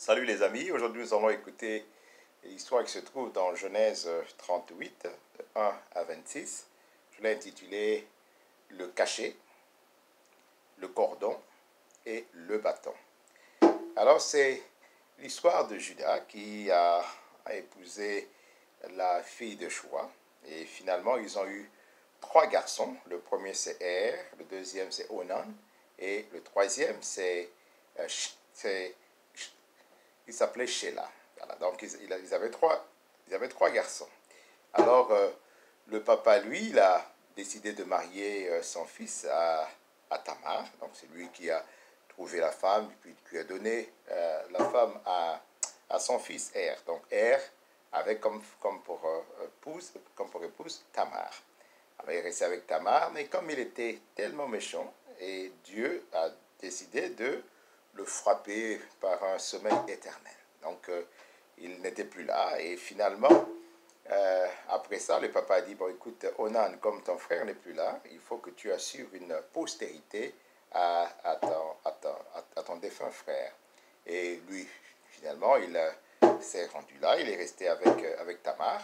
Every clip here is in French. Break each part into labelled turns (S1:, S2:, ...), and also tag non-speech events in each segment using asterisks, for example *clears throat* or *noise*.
S1: Salut les amis, aujourd'hui nous allons écouter l'histoire qui se trouve dans Genèse 38, de 1 à 26. Je l'ai intitulé Le cachet, le cordon et le bâton. Alors c'est l'histoire de Judas qui a, épousé la fille de Choix et finalement ils ont eu trois garçons. Le premier c'est Er, le deuxième c'est Onan et le troisième c'est euh, il s'appelait Sheila. donc ils, avaient trois, ils avaient trois garçons. Alors euh, le papa, lui, il a décidé de marier euh, son fils à, à Tamar. Donc c'est lui qui a trouvé la femme, puis qui a donné euh, la femme à, à son fils Er. Donc Er avait comme, comme, pour, épouse, comme pour épouse Tamar. Il est resté avec Tamar, mais comme il était tellement méchant, et Dieu a décidé de le frapper par un sommeil éternel. Donc, euh, il n'était plus là. Et finalement, euh, après ça, le papa a dit, bon, écoute, Onan, comme ton frère n'est plus là, il faut que tu assures une postérité à, à, ton, à, ton, défunt frère. Et lui, finalement, il s'est rendu là, il est resté avec, euh, avec Tamar.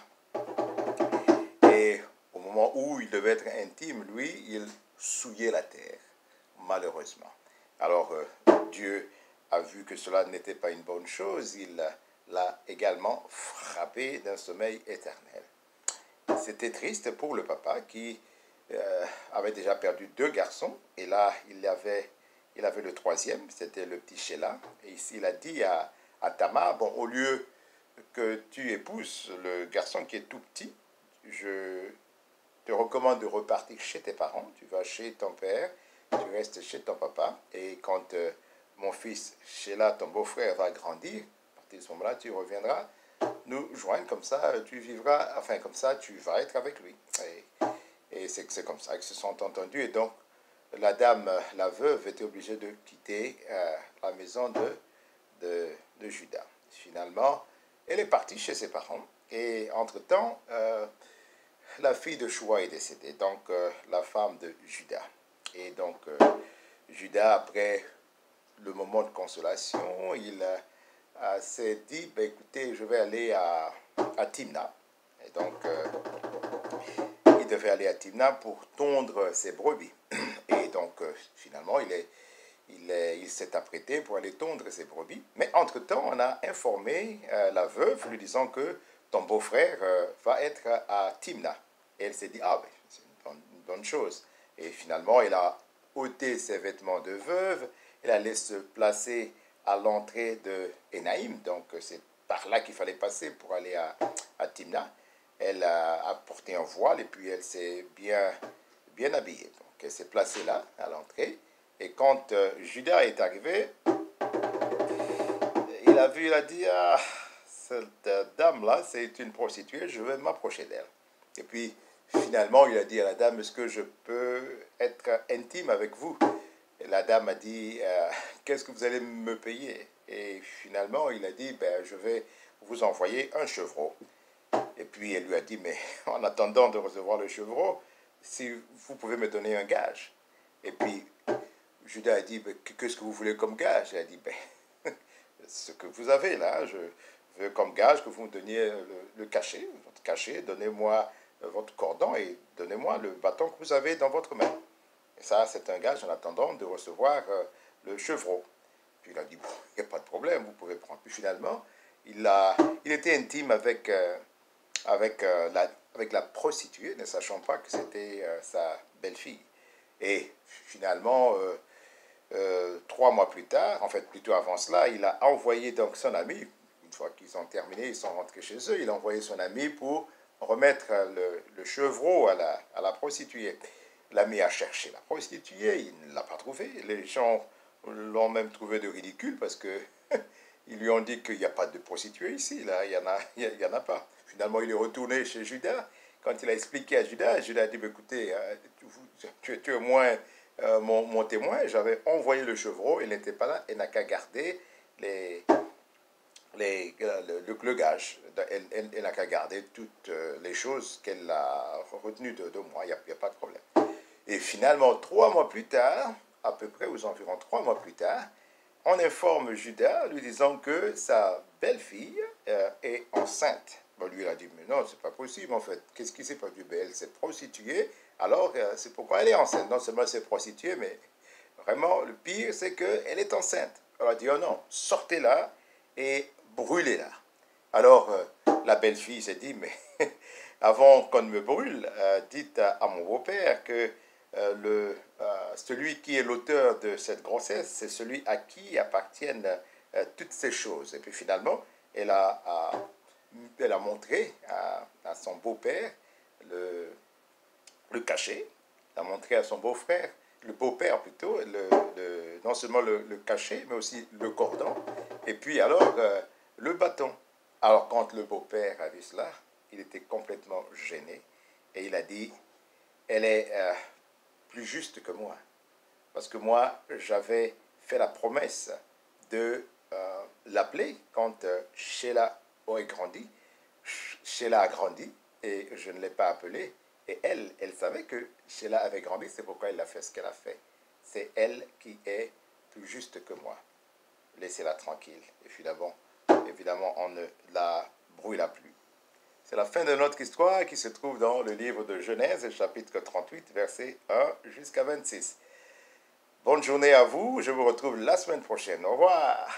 S1: Et au moment où il devait être intime, lui, il souillait la terre, malheureusement. Alors, Dieu a vu que cela n'était pas une bonne chose, il l'a également frappé d'un sommeil éternel. C'était triste pour le papa qui euh, avait déjà perdu deux garçons, et là, il avait, il avait le troisième, c'était le petit Sheila, et ici, il a dit à, à Tamar, bon, au lieu que tu épouses le garçon qui est tout petit, je te recommande de repartir chez tes parents, tu vas chez ton père, tu restes chez ton papa, et quand... Euh, mon fils, Sheila, ton beau-frère, va grandir, à partir de ce moment-là, tu reviendras nous joindre, comme ça, tu vivras, enfin, comme ça, tu vas être avec lui. Et, c'est comme ça qu'ils se sont entendus. Et donc, la dame, la veuve, était obligée de quitter euh, la maison de, de, Judas. Finalement, elle est partie chez ses parents. Et entre-temps, euh, la fille de Choua est décédée, donc euh, la femme de Judas. Et donc, Judas, après le moment de consolation, il s'est dit, ben, écoutez, je vais aller à, à Timna. Et donc, euh, il devait aller à Timna pour tondre ses brebis. *clears throat* Et donc, euh, finalement, il est, il, s'est apprêté pour aller tondre ses brebis. Mais entre-temps, on a informé euh, la veuve, lui disant que ton beau-frère va être à Timna. Et elle s'est dit, ah ben, c'est une bonne, chose. Et finalement, il a ôté ses vêtements de veuve elle allait se placer à l'entrée de Enaïm, donc c'est par là qu'il fallait passer pour aller à, à Timna. Elle a, porté un voile et puis elle s'est bien, bien habillée. Donc elle s'est placée là, à l'entrée. Et quand euh, Judas est arrivé, il a vu, il a dit, ah, cette dame-là, c'est une prostituée, je vais m'approcher d'elle. Et puis, finalement, il a dit à la dame, est-ce que je peux être intime avec vous? La dame a dit, euh, qu'est-ce que vous allez me payer? Et finalement, il a dit, ben, je vais vous envoyer un chevreau. Et puis elle lui a dit, mais en attendant de recevoir le chevreau, si vous pouvez me donner un gage. Et puis Judas a dit, ben, qu'est-ce que vous voulez comme gage? Elle a dit, ben, *laughs* ce que vous avez là, je veux comme gage que vous me donniez le, le cachet, votre cachet, donnez-moi votre cordon et donnez-moi le bâton que vous avez dans votre main. Et ça, c'est un gage en attendant de recevoir euh, le chevreau. Puis il a dit, il n'y a pas de problème, vous pouvez prendre. Puis finalement, il, a, il était intime avec, euh, avec, euh, la, avec la prostituée, ne sachant pas que c'était sa belle-fille. Et finalement, trois mois plus tard, en fait plutôt avant cela, il a envoyé donc son ami, une fois qu'ils ont terminé, ils sont rentrés chez eux, il a envoyé son ami pour remettre le, chevreau à la, prostituée l'a mis à chercher la prostituée, il ne l'a pas trouvée. Les gens l'ont même trouvé de ridicule parce que *laughs* ils lui ont dit qu'il n'y a pas de prostituée ici, là, il n'y en, a, *laughs* y en a pas. Finalement, il est retourné chez Judas. Quand il a expliqué à Judas, Judas a dit, écoutez, euh, tu, tu, es moins euh, mon, mon, témoin, j'avais envoyé le chevreau, il n'était pas là, il n'a qu'à garder les, les, le, le, gage. Elle, n'a qu'à garder toutes euh, les choses qu'elle a retenues de, de moi, il n'y a, a, pas de problème. Et finalement, trois mois plus tard, à peu près aux environs trois mois plus tard, on informe Judas lui disant que sa belle-fille euh, est enceinte. Bon, lui, il a dit, mais non, c'est pas possible en fait. Qu'est-ce qui s'est produit ben, Elle s'est prostituée, alors euh, c'est pourquoi elle est enceinte. Non seulement elle s'est prostituée, mais vraiment, le pire, c'est qu'elle est enceinte. Alors il a dit, oh non, sortez-la et brûlez-la. Alors euh, la belle-fille s'est dit, mais *laughs* avant qu'on ne me brûle, dites à, mon beau-père que le, celui qui est l'auteur de cette grossesse, c'est celui à qui appartiennent toutes ces choses. Et puis finalement, elle a, elle a montré à, son beau-père le, le cachet, elle a montré à son beau-frère, le beau-père plutôt, le, non seulement le, cachet, mais aussi le cordon, et puis alors euh, le bâton. Alors quand le beau-père a vu cela, il était complètement gêné, et il a dit, elle est euh, plus juste que moi, parce que moi, j'avais fait la promesse de euh, l'appeler quand Sheila aurait grandi. Sheila a grandi et je ne l'ai pas appelée. Et elle, elle savait que Sheila avait grandi, c'est pourquoi elle a fait ce qu'elle a fait. C'est elle qui est plus juste que moi. Laissez-la tranquille. Et finalement, évidemment, on ne la brûla plus. C'est la fin de notre histoire qui se trouve dans le livre de Genèse, chapitre 38, versets 1 jusqu'à 26. Bonne journée à vous. Je vous retrouve la semaine prochaine. Au revoir.